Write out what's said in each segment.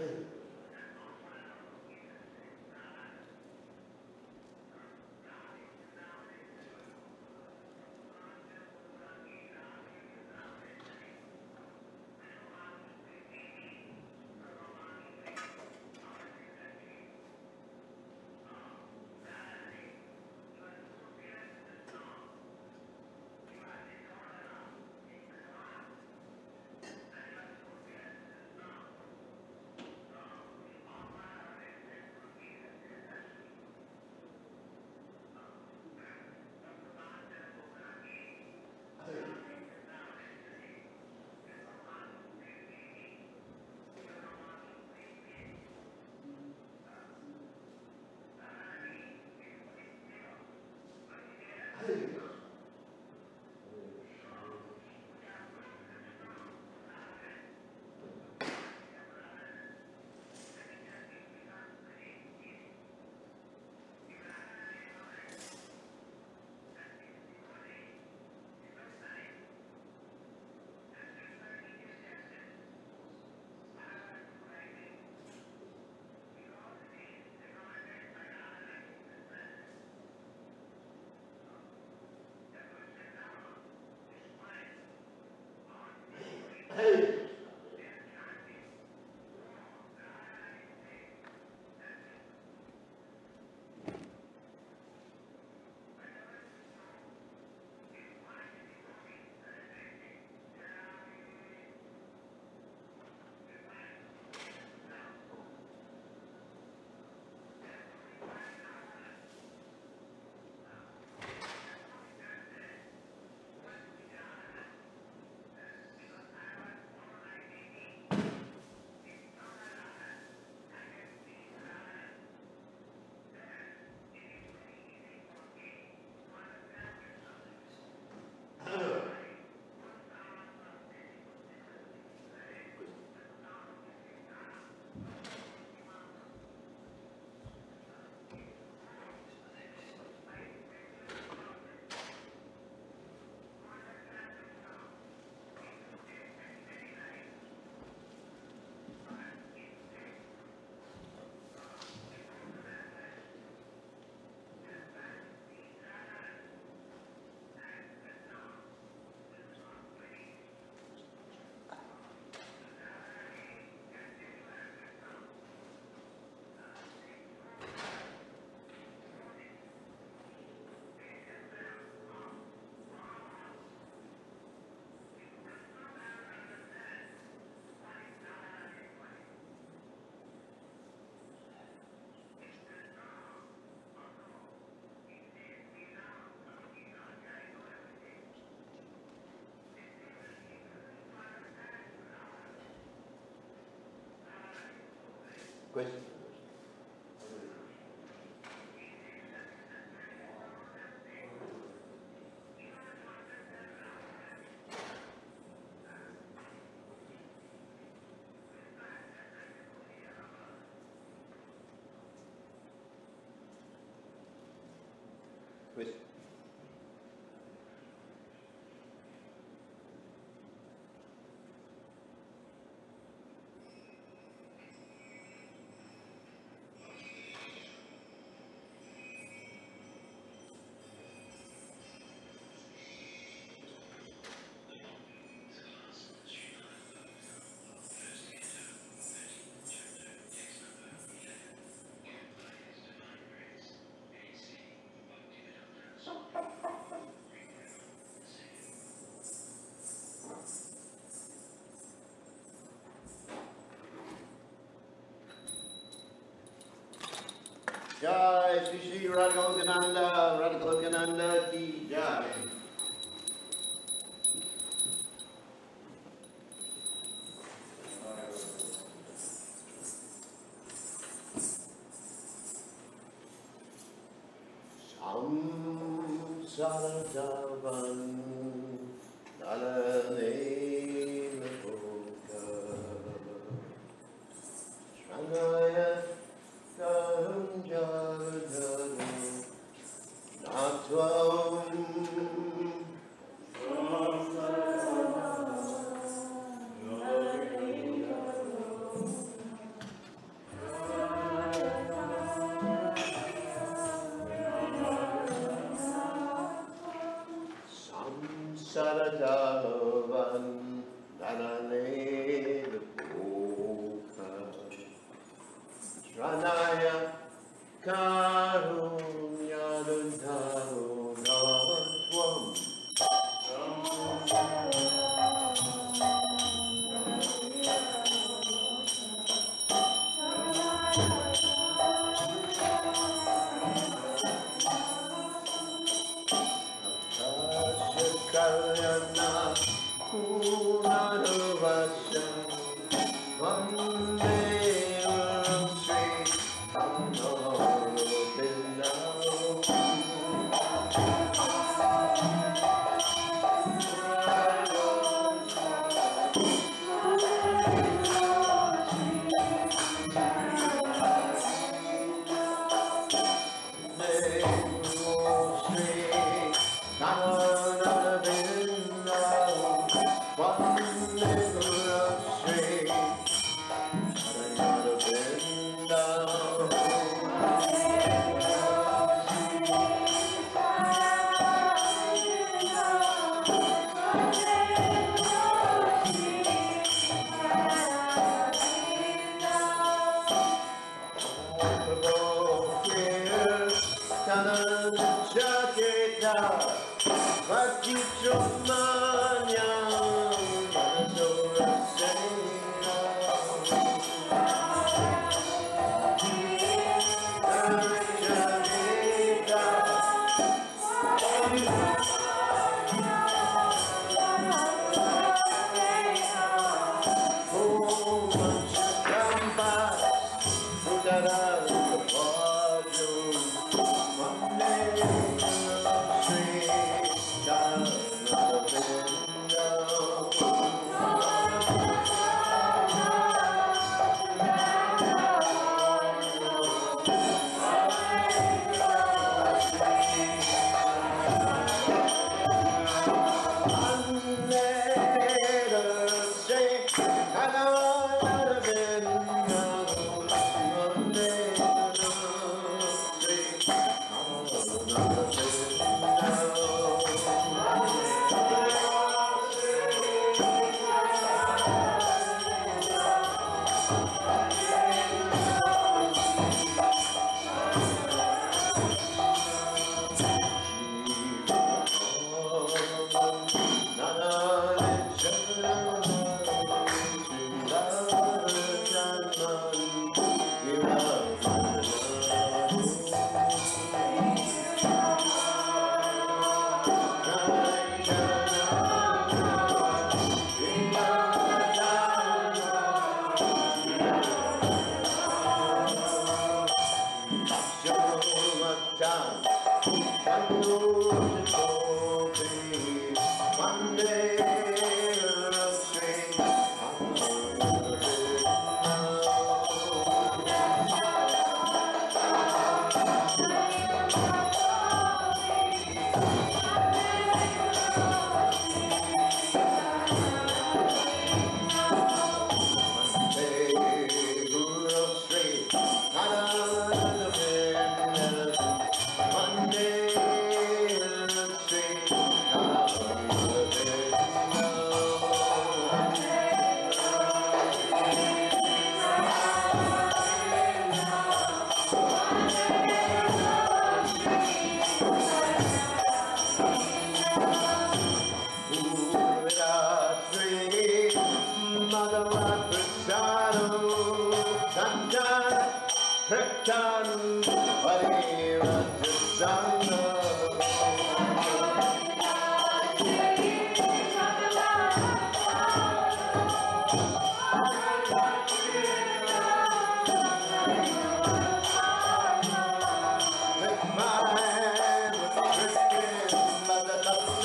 who? Questo. 喂。喂 Jai Sri Radha Radhogananda, Radhogananda Ki Jai. Oh.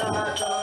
Thank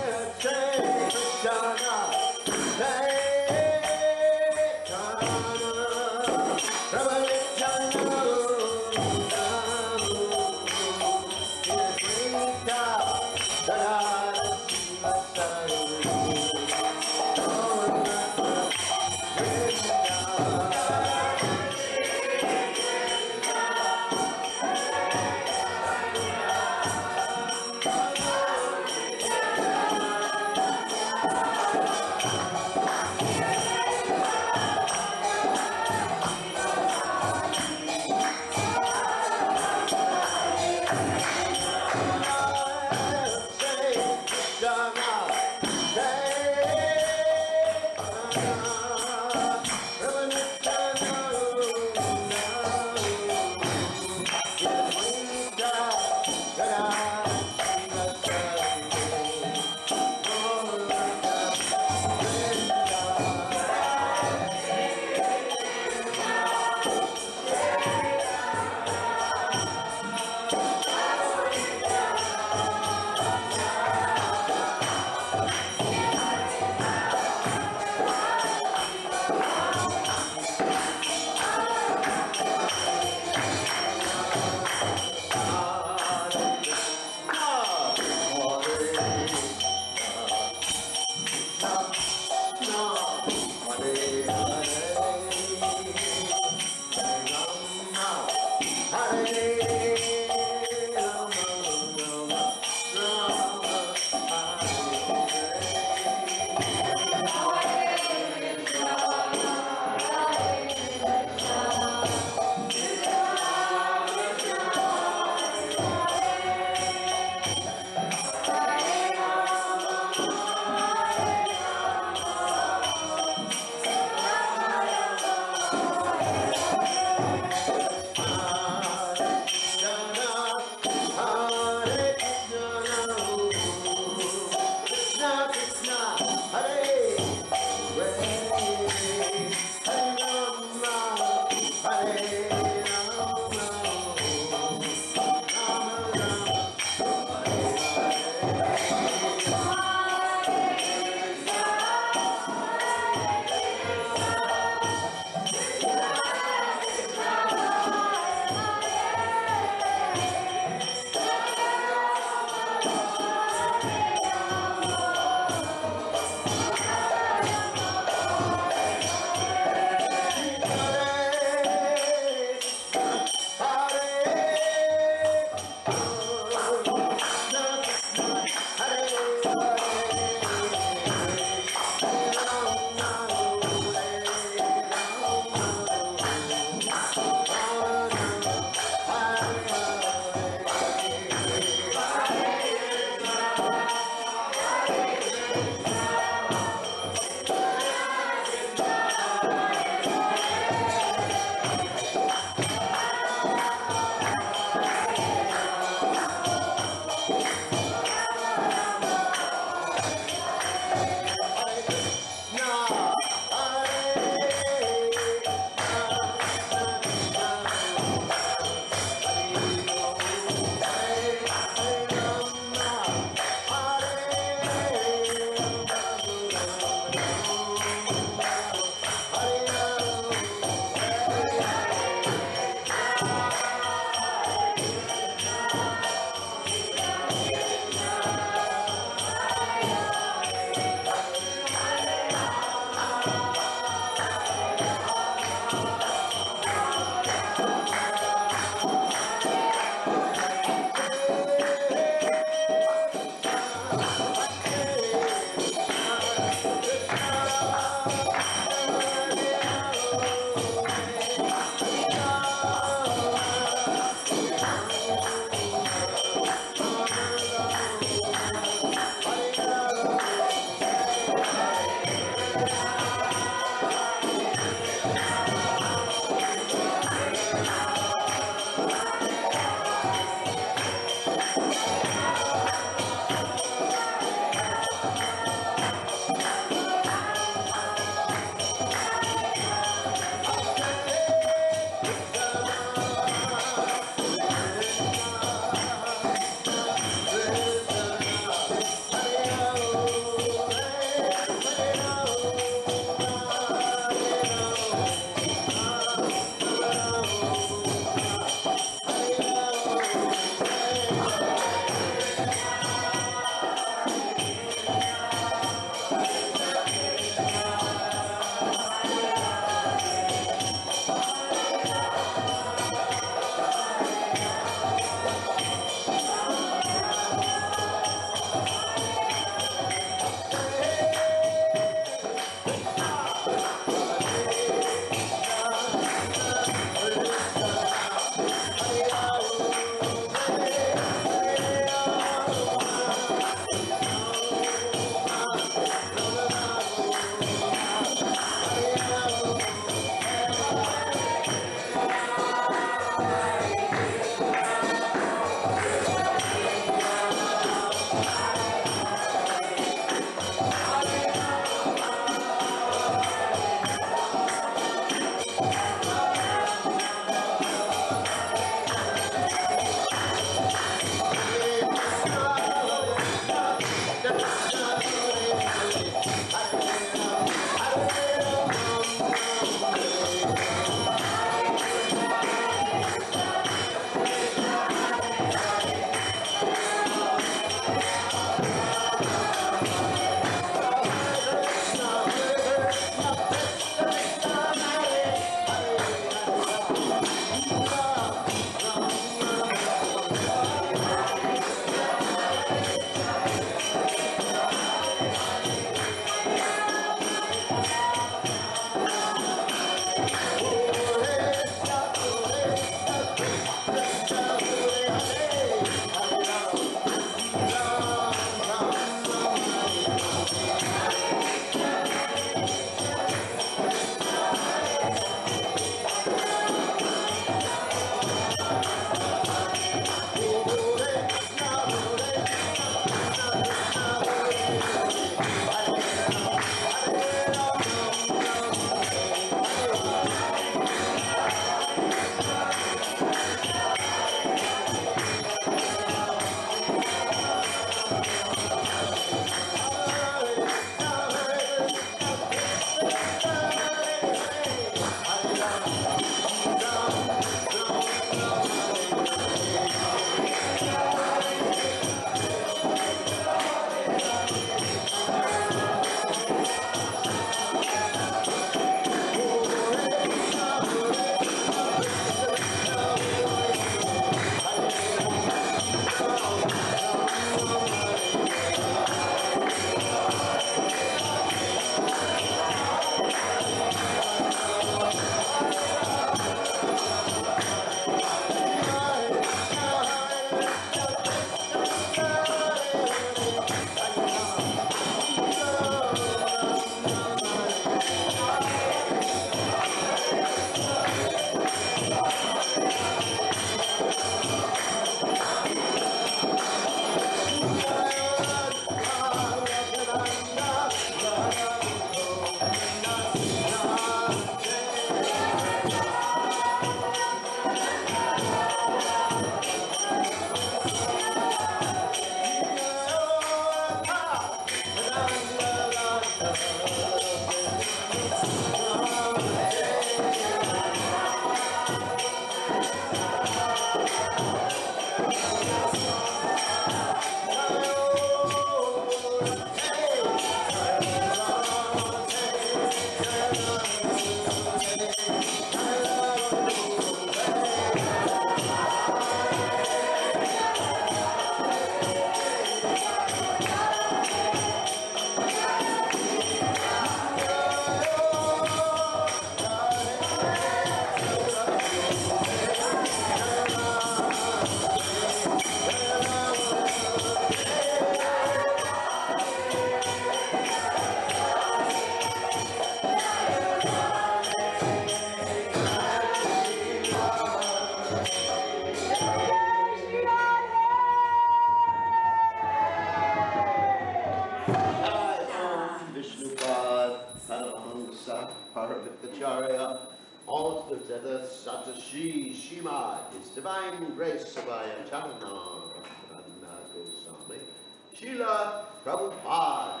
Prabhupada,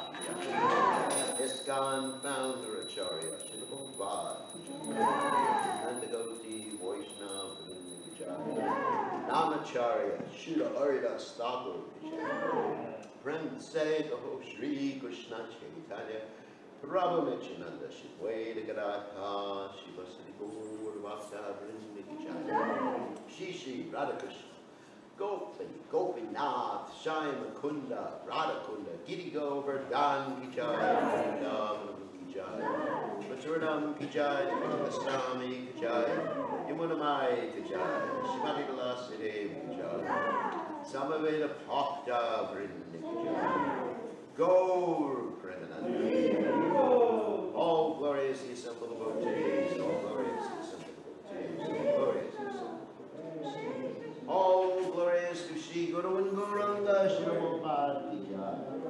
ISKCON founder Acharya, Srila devotee Vaishnava, Namacharya, Srila Haridas Thakur, Prem Saito Shri Krishna Chaitanya, Prabhu Nityananda, Shiveda Gadadha, Shiva Sri Gaur Bhakta Vrindiki Jaya, Shishi Radhakrishna, Gopi, Gopinath, Shyam Kunda, Radhakunda, Giri Govardhan Ki Jaya, Vrindavan Ki Jaya, Maturanam Ki Jaya, Goswami Ki Jaya, Yamunamai Ki Jaya, Srimati Vilasade Ki Samaveta Bhakta Vrindiki Jaya, Gaur Premanand. All glorious is simple devotees, all glorious is simple devotees, all glorious is simple devotees. All glorious to Sri Guru and Gauranga Shri Prabhupada